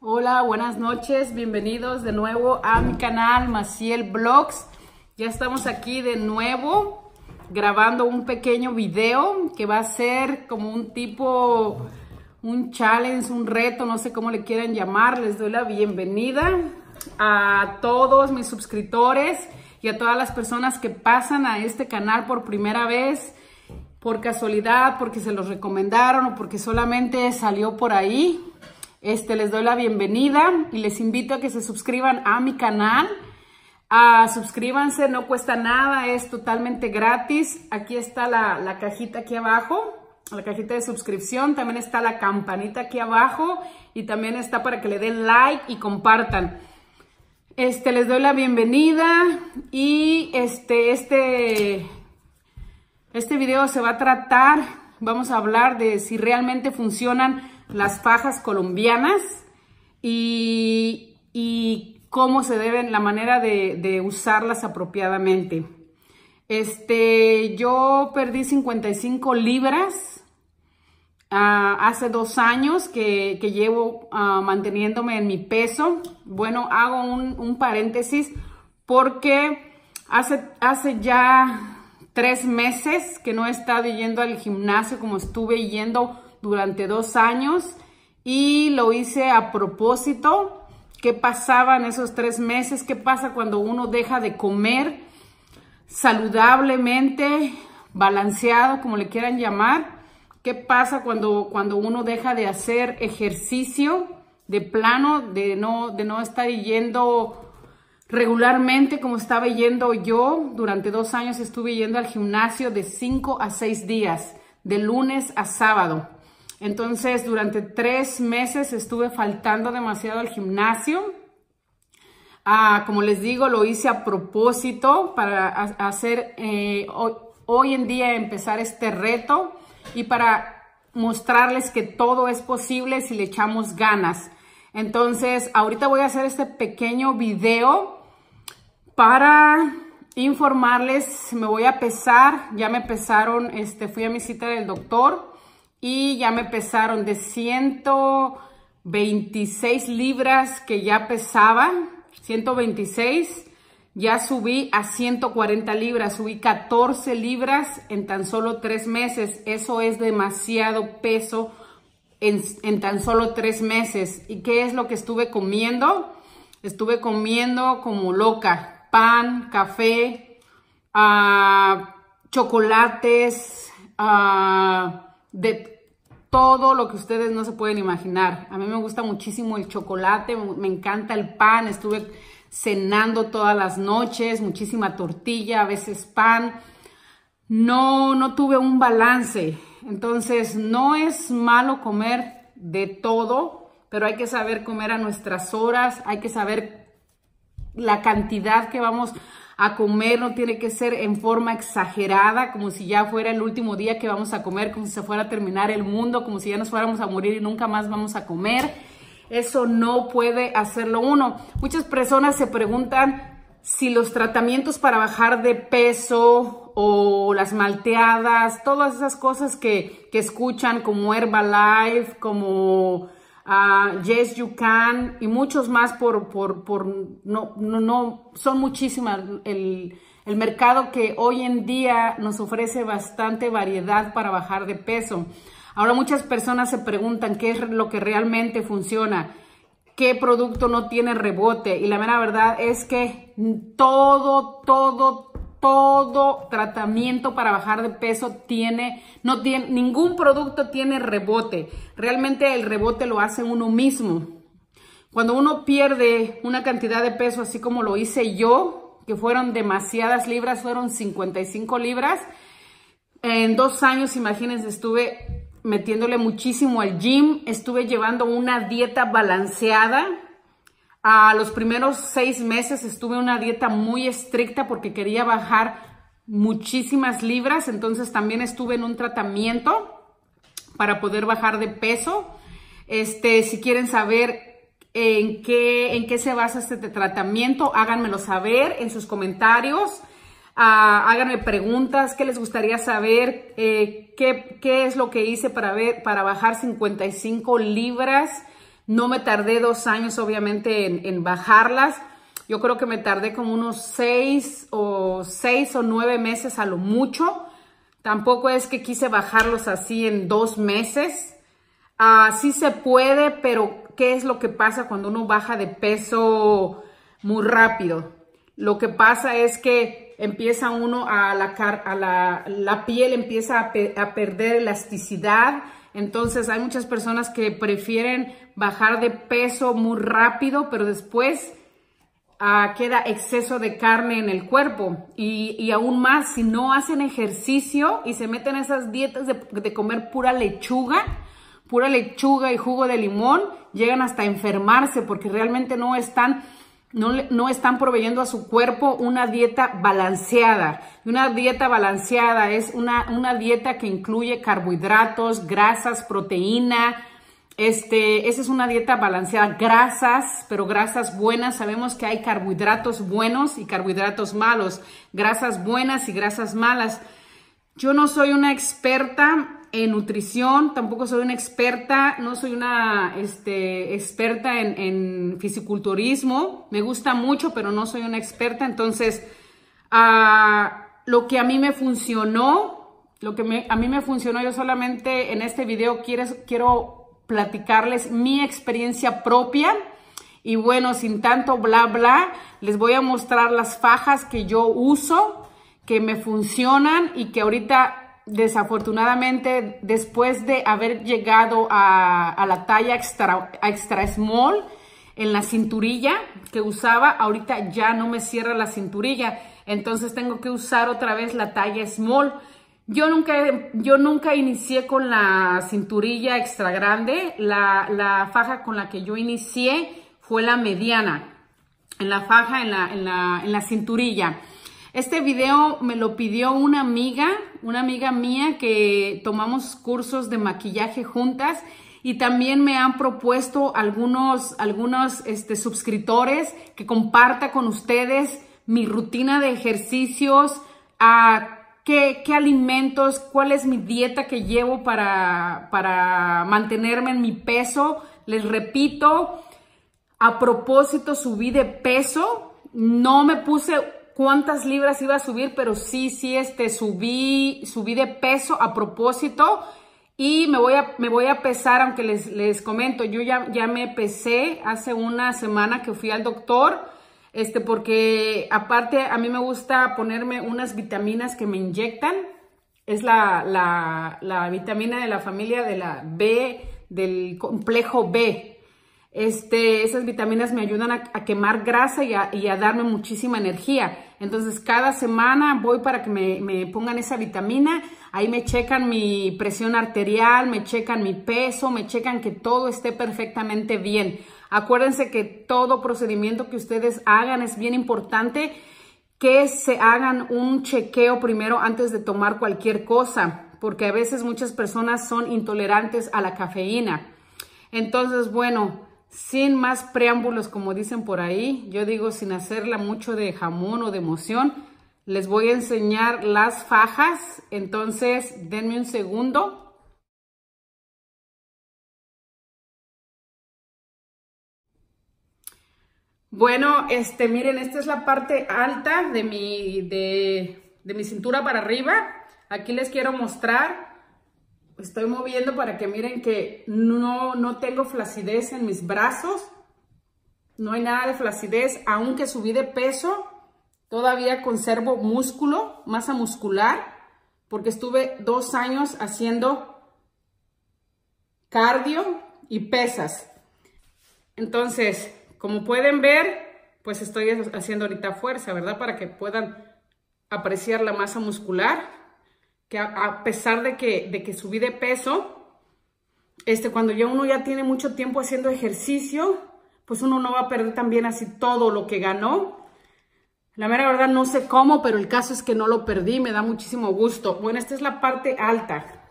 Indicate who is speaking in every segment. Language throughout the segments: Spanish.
Speaker 1: Hola, buenas noches, bienvenidos de nuevo a mi canal Maciel Blogs. Ya estamos aquí de nuevo grabando un pequeño video que va a ser como un tipo, un challenge, un reto, no sé cómo le quieran llamar. Les doy la bienvenida a todos mis suscriptores y a todas las personas que pasan a este canal por primera vez, por casualidad, porque se los recomendaron o porque solamente salió por ahí. Este, les doy la bienvenida y les invito a que se suscriban a mi canal. Uh, suscríbanse, no cuesta nada, es totalmente gratis. Aquí está la, la cajita aquí abajo, la cajita de suscripción. También está la campanita aquí abajo y también está para que le den like y compartan. Este, les doy la bienvenida y este, este, este video se va a tratar, vamos a hablar de si realmente funcionan las fajas colombianas y, cómo se deben, la manera de, usarlas apropiadamente. Este, yo perdí 55 libras Uh, hace dos años que, llevo uh, manteniéndome en mi peso. Bueno, hago un, un, paréntesis porque hace, hace ya tres meses que no he estado yendo al gimnasio como estuve yendo durante dos años y lo hice a propósito. ¿Qué pasaba en esos tres meses? ¿Qué pasa cuando uno deja de comer saludablemente, balanceado, como le quieran llamar? ¿Qué pasa cuando, cuando uno deja de hacer ejercicio de plano, de no, de no estar yendo regularmente como estaba yendo yo? Durante dos años estuve yendo al gimnasio de cinco a seis días, de lunes a sábado. Entonces, durante tres meses estuve faltando demasiado al gimnasio. Ah, como les digo, lo hice a propósito para hacer eh, hoy, en día empezar este reto y para mostrarles que todo es posible si le echamos ganas. Entonces, ahorita voy a hacer este pequeño video para informarles, me voy a pesar, ya me pesaron, este, fui a mi cita del doctor y ya me pesaron de 126 libras que ya pesaba, 126 ya subí a 140 libras, subí 14 libras en tan solo tres meses. Eso es demasiado peso en, en, tan solo tres meses. ¿Y qué es lo que estuve comiendo? Estuve comiendo como loca. Pan, café, uh, chocolates, uh, de todo lo que ustedes no se pueden imaginar. A mí me gusta muchísimo el chocolate, me encanta el pan. Estuve cenando todas las noches, muchísima tortilla, a veces pan. No, no tuve un balance. Entonces, no es malo comer de todo, pero hay que saber comer a nuestras horas, hay que saber la cantidad que vamos a comer, no tiene que ser en forma exagerada, como si ya fuera el último día que vamos a comer, como si se fuera a terminar el mundo, como si ya nos fuéramos a morir y nunca más vamos a comer eso no puede hacerlo uno. Muchas personas se preguntan si los tratamientos para bajar de peso o las malteadas, todas esas cosas que, que escuchan como Herbalife, como uh, Yes You Can y muchos más por, por, por no, no, no, son muchísimas. El, el mercado que hoy en día nos ofrece bastante variedad para bajar de peso. Ahora muchas personas se preguntan qué es lo que realmente funciona, qué producto no tiene rebote. Y la mera verdad es que todo, todo, todo tratamiento para bajar de peso tiene, no tiene, ningún producto tiene rebote. Realmente el rebote lo hace uno mismo. Cuando uno pierde una cantidad de peso, así como lo hice yo, que fueron demasiadas libras, fueron 55 libras, en dos años, imagínense, estuve metiéndole muchísimo al gym, estuve llevando una dieta balanceada. A los primeros seis meses estuve una dieta muy estricta porque quería bajar muchísimas libras, entonces también estuve en un tratamiento para poder bajar de peso. Este, si quieren saber en qué, en qué se basa este tratamiento, háganmelo saber en sus comentarios. Uh, háganme preguntas, qué les gustaría saber, eh, qué, qué, es lo que hice para, ver, para bajar 55 libras. No me tardé dos años, obviamente, en, bajarlas. Yo creo que me tardé como unos seis o seis o nueve meses a lo mucho. Tampoco es que quise bajarlos así en dos meses. Así se puede, pero ¿qué es lo que pasa cuando uno baja de peso muy rápido? Lo que pasa es que empieza uno a la, a la, la piel empieza a, a perder elasticidad. Entonces hay muchas personas que prefieren bajar de peso muy rápido, pero después uh, queda exceso de carne en el cuerpo. Y, y, aún más, si no hacen ejercicio y se meten esas dietas de, de comer pura lechuga, pura lechuga y jugo de limón, llegan hasta enfermarse porque realmente no están, no, no, están proveyendo a su cuerpo una dieta balanceada. Una dieta balanceada es una, una dieta que incluye carbohidratos, grasas, proteína, este, esa es una dieta balanceada, grasas, pero grasas buenas. Sabemos que hay carbohidratos buenos y carbohidratos malos, grasas buenas y grasas malas. Yo no soy una experta en nutrición, tampoco soy una experta, no soy una este, experta en, fisiculturismo. Me gusta mucho, pero no soy una experta. Entonces, uh, lo que a mí me funcionó, lo que a mí me funcionó, yo solamente en este video quiero platicarles mi experiencia propia. Y bueno, sin tanto bla bla, les voy a mostrar las fajas que yo uso, que me funcionan y que ahorita desafortunadamente después de haber llegado a, a la talla extra, extra small en la cinturilla que usaba, ahorita ya no me cierra la cinturilla. Entonces tengo que usar otra vez la talla small. Yo nunca, yo nunca inicié con la cinturilla extra grande. La, la, faja con la que yo inicié fue la mediana. En la faja, en la, en la, en la cinturilla. Este video me lo pidió una amiga, una amiga mía que tomamos cursos de maquillaje juntas y también me han propuesto algunos, algunos este, suscriptores que comparta con ustedes mi rutina de ejercicios, a qué, qué alimentos, cuál es mi dieta que llevo para, para mantenerme en mi peso. Les repito, a propósito subí de peso, no me puse cuántas libras iba a subir, pero sí, sí, este, subí, subí de peso a propósito. Y me voy a, me voy a pesar, aunque les, les comento, yo ya, ya me pesé hace una semana que fui al doctor, este, porque aparte a mí me gusta ponerme unas vitaminas que me inyectan. Es la, la, la vitamina de la familia de la B, del complejo B. Este, esas vitaminas me ayudan a, quemar grasa y a, y a, darme muchísima energía. Entonces, cada semana voy para que me, me, pongan esa vitamina. Ahí me checan mi presión arterial, me checan mi peso, me checan que todo esté perfectamente bien. Acuérdense que todo procedimiento que ustedes hagan es bien importante que se hagan un chequeo primero antes de tomar cualquier cosa, porque a veces muchas personas son intolerantes a la cafeína. Entonces, bueno, sin más preámbulos, como dicen por ahí, yo digo sin hacerla mucho de jamón o de emoción, les voy a enseñar las fajas. Entonces, denme un segundo. Bueno, este, miren, esta es la parte alta de mi, de, de mi cintura para arriba. Aquí les quiero mostrar. Estoy moviendo para que miren que no, no tengo flacidez en mis brazos. No hay nada de flacidez, aunque subí de peso. Todavía conservo músculo, masa muscular, porque estuve dos años haciendo cardio y pesas. Entonces, como pueden ver, pues estoy haciendo ahorita fuerza, ¿verdad? Para que puedan apreciar la masa muscular, que a, pesar de que, de que subí de peso, este, cuando ya uno ya tiene mucho tiempo haciendo ejercicio, pues uno no va a perder también así todo lo que ganó. La mera verdad no sé cómo, pero el caso es que no lo perdí, me da muchísimo gusto. Bueno, esta es la parte alta.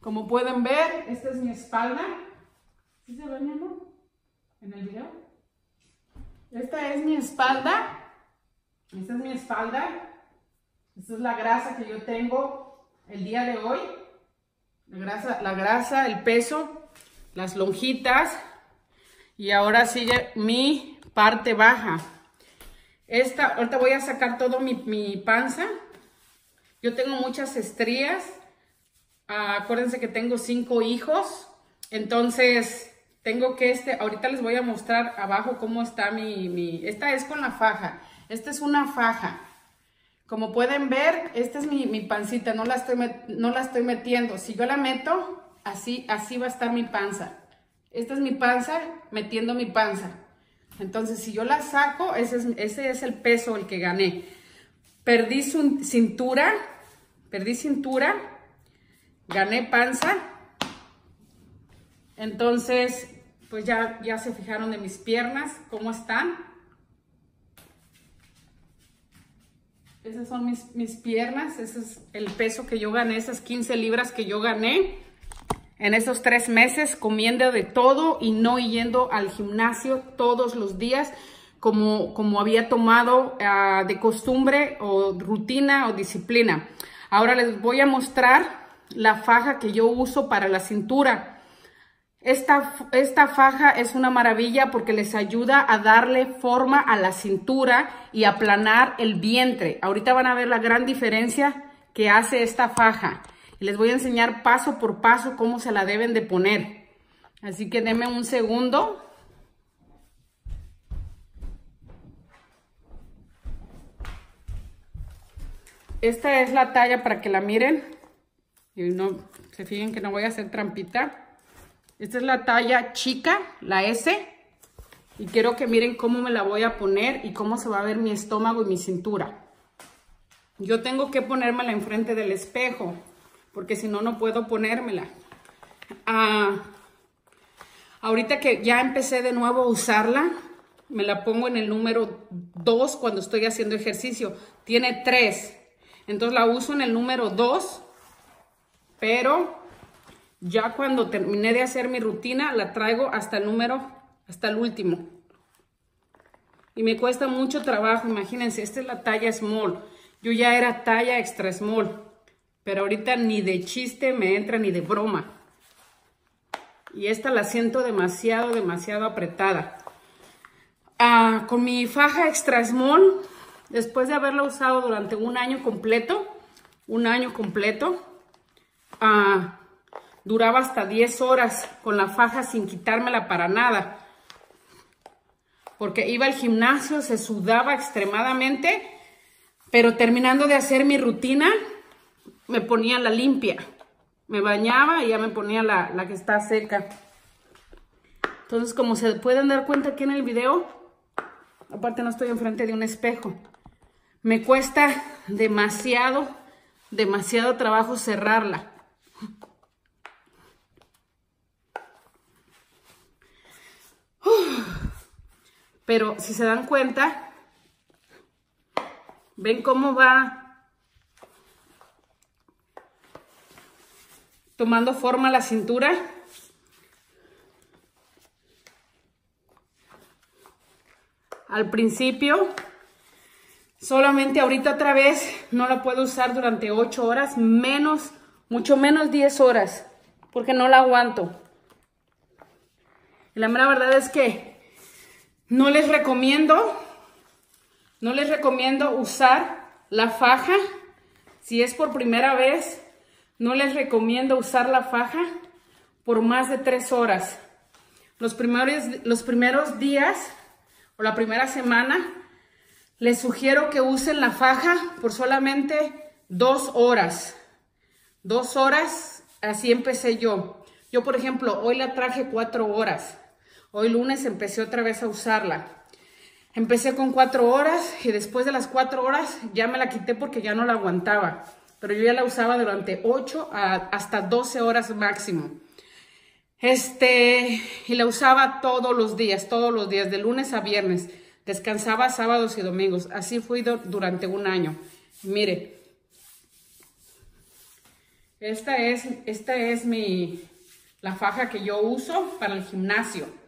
Speaker 1: Como pueden ver, esta es mi espalda. ¿Sí se ve, mi? Esta es mi espalda. Esta es mi espalda. Esta es la grasa que yo tengo el día de hoy. La grasa, la grasa, el peso, las lonjitas. Y ahora sigue mi parte baja. Esta, ahorita voy a sacar todo mi, mi panza. Yo tengo muchas estrías. Ah, acuérdense que tengo cinco hijos. Entonces, tengo que este, ahorita les voy a mostrar abajo cómo está mi, mi, esta es con la faja. Esta es una faja. Como pueden ver, esta es mi, mi pancita, no la, estoy, no la estoy metiendo. Si yo la meto, así, así va a estar mi panza. Esta es mi panza, metiendo mi panza. Entonces, si yo la saco, ese es, ese es el peso el que gané. Perdí su cintura, perdí cintura, gané panza. Entonces, pues ya, ya se fijaron de mis piernas, cómo están. Esas son mis, mis piernas, ese es el peso que yo gané, esas 15 libras que yo gané en esos tres meses comiendo de todo y no yendo al gimnasio todos los días como, como había tomado uh, de costumbre o rutina o disciplina. Ahora les voy a mostrar la faja que yo uso para la cintura. Esta, esta faja es una maravilla porque les ayuda a darle forma a la cintura y aplanar el vientre. Ahorita van a ver la gran diferencia que hace esta faja. Les voy a enseñar paso por paso cómo se la deben de poner. Así que denme un segundo. Esta es la talla para que la miren. Y no se fijen que no voy a hacer trampita. Esta es la talla chica, la S. Y quiero que miren cómo me la voy a poner y cómo se va a ver mi estómago y mi cintura. Yo tengo que ponérmela enfrente del espejo, porque si no, no puedo ponérmela. Ah, ahorita que ya empecé de nuevo a usarla, me la pongo en el número 2 cuando estoy haciendo ejercicio. Tiene 3. Entonces la uso en el número 2, pero ya cuando terminé de hacer mi rutina, la traigo hasta el número, hasta el último. Y me cuesta mucho trabajo, imagínense, esta es la talla small. Yo ya era talla extra small, pero ahorita ni de chiste me entra ni de broma. Y esta la siento demasiado, demasiado apretada. Ah, con mi faja extra small, después de haberla usado durante un año completo, un año completo, ah, Duraba hasta 10 horas con la faja sin quitármela para nada. Porque iba al gimnasio, se sudaba extremadamente, pero terminando de hacer mi rutina, me ponía la limpia. Me bañaba y ya me ponía la, la que está seca. Entonces, como se pueden dar cuenta aquí en el video, aparte no estoy enfrente de un espejo, me cuesta demasiado, demasiado trabajo cerrarla. Pero si se dan cuenta, ven cómo va tomando forma la cintura. Al principio, solamente ahorita otra vez no la puedo usar durante 8 horas, menos, mucho menos 10 horas, porque no la aguanto. La mera verdad es que no les recomiendo, no les recomiendo usar la faja. Si es por primera vez, no les recomiendo usar la faja por más de tres horas. Los primeros, los primeros días o la primera semana, les sugiero que usen la faja por solamente dos horas. Dos horas, así empecé yo. Yo, por ejemplo, hoy la traje cuatro horas. Hoy lunes empecé otra vez a usarla. Empecé con cuatro horas y después de las cuatro horas ya me la quité porque ya no la aguantaba. Pero yo ya la usaba durante 8 hasta 12 horas máximo. Este, y la usaba todos los días, todos los días, de lunes a viernes. Descansaba sábados y domingos. Así fui durante un año. Mire, esta es, esta es mi, la faja que yo uso para el gimnasio.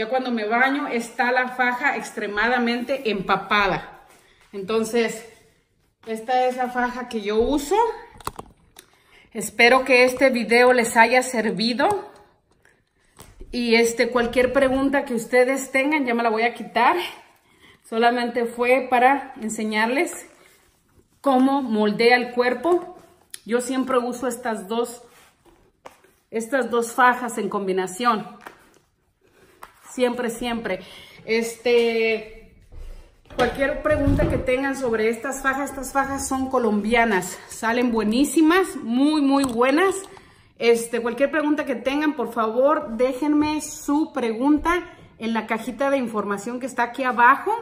Speaker 1: Ya cuando me baño está la faja extremadamente empapada. Entonces, esta es la faja que yo uso. Espero que este video les haya servido. Y este, cualquier pregunta que ustedes tengan, ya me la voy a quitar. Solamente fue para enseñarles cómo moldea el cuerpo. Yo siempre uso estas dos, estas dos fajas en combinación. Siempre, siempre. Este, cualquier pregunta que tengan sobre estas fajas, estas fajas son colombianas. Salen buenísimas, muy, muy buenas. Este, cualquier pregunta que tengan, por favor, déjenme su pregunta en la cajita de información que está aquí abajo.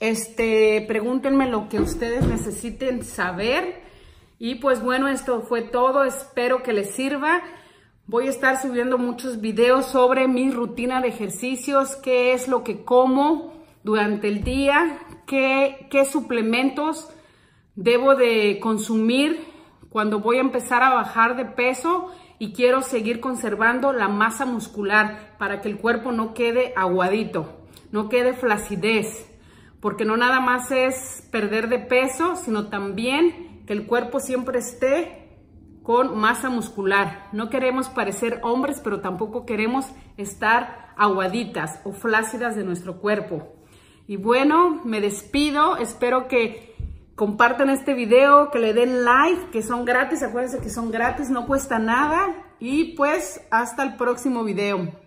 Speaker 1: Este, pregúntenme lo que ustedes necesiten saber. Y pues bueno, esto fue todo. Espero que les sirva. Voy a estar subiendo muchos videos sobre mi rutina de ejercicios, qué es lo que como durante el día, qué, qué suplementos debo de consumir cuando voy a empezar a bajar de peso y quiero seguir conservando la masa muscular para que el cuerpo no quede aguadito, no quede flacidez porque no nada más es perder de peso, sino también que el cuerpo siempre esté con masa muscular. No queremos parecer hombres, pero tampoco queremos estar aguaditas o flácidas de nuestro cuerpo. Y bueno, me despido, espero que compartan este video, que le den like, que son gratis, acuérdense que son gratis, no cuesta nada. Y pues hasta el próximo video.